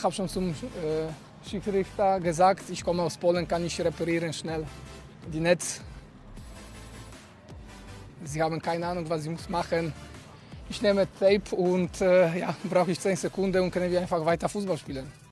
Ich habe schon zum äh, Schiedsrichter gesagt, ich komme aus Polen, kann ich reparieren schnell. Die Netz. Sie haben keine Ahnung, was ich muss machen. Ich nehme Tape und äh, ja, brauche ich 10 Sekunden und können wir einfach weiter Fußball spielen.